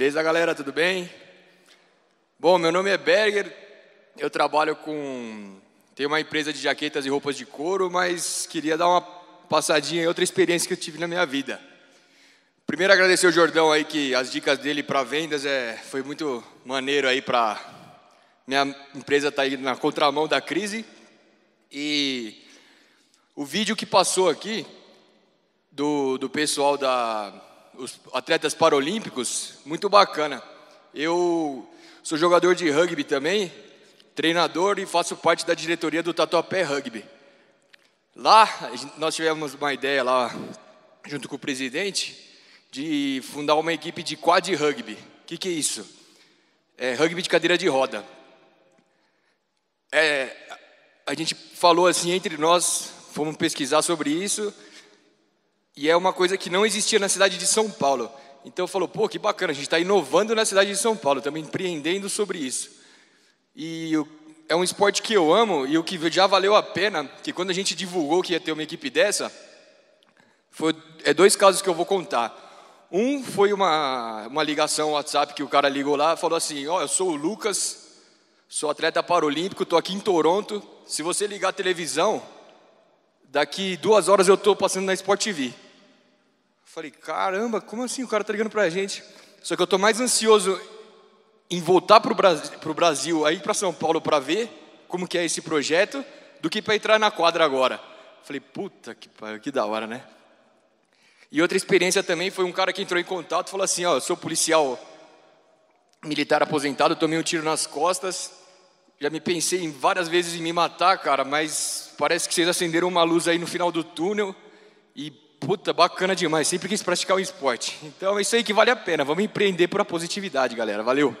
Beleza, galera? Tudo bem? Bom, meu nome é Berger. Eu trabalho com. Tenho uma empresa de jaquetas e roupas de couro, mas queria dar uma passadinha em outra experiência que eu tive na minha vida. Primeiro, agradecer o Jordão aí, que as dicas dele para vendas é, foi muito maneiro aí para. Minha empresa está aí na contramão da crise. E o vídeo que passou aqui, do, do pessoal da os atletas paralímpicos, muito bacana. Eu sou jogador de rugby também, treinador e faço parte da diretoria do Tatuapé Rugby. Lá, nós tivemos uma ideia lá, junto com o presidente, de fundar uma equipe de quad rugby. O que, que é isso? É rugby de cadeira de roda. É, a gente falou assim entre nós, fomos pesquisar sobre isso, e é uma coisa que não existia na cidade de São Paulo. Então falou, pô, que bacana, a gente está inovando na cidade de São Paulo, estamos empreendendo sobre isso. E é um esporte que eu amo e o que já valeu a pena, que quando a gente divulgou que ia ter uma equipe dessa, foi, é dois casos que eu vou contar. Um foi uma, uma ligação WhatsApp que o cara ligou lá, falou assim, ó, oh, eu sou o Lucas, sou atleta paralímpico, estou aqui em Toronto, se você ligar a televisão, daqui duas horas eu estou passando na Sport TV. Falei, caramba, como assim o cara está ligando para a gente? Só que eu estou mais ansioso em voltar para o Brasil, pro aí para São Paulo para ver como que é esse projeto, do que para entrar na quadra agora. Falei, puta que, que da hora, né? E outra experiência também foi um cara que entrou em contato e falou assim, ó, eu sou policial militar aposentado, tomei um tiro nas costas, já me pensei em várias vezes em me matar, cara, mas parece que vocês acenderam uma luz aí no final do túnel e puta, bacana demais. Sempre quis praticar um esporte. Então é isso aí que vale a pena. Vamos empreender por a positividade, galera. Valeu.